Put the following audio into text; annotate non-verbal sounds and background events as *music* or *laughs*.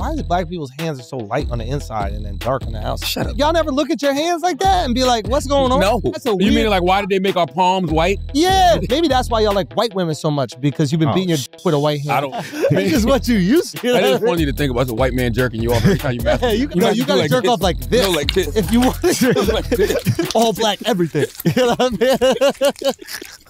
why is it black people's hands are so light on the inside and then dark on the outside? Shut up. Y'all never look at your hands like that and be like, what's going on? No. That's a You mean like why did they make our palms white? yeah, maybe that's why y'all like white women so much because you've been Oh, beating your sh- with a white hand. I don't. *laughs* This is what you used to. That is funny to think about the white man jerking you off every time you *laughs* Yeah, you, you, no, you gotta jerk this. off like this. No, like this. if you want to *laughs* jerk like this. all black everything. You know what I mean?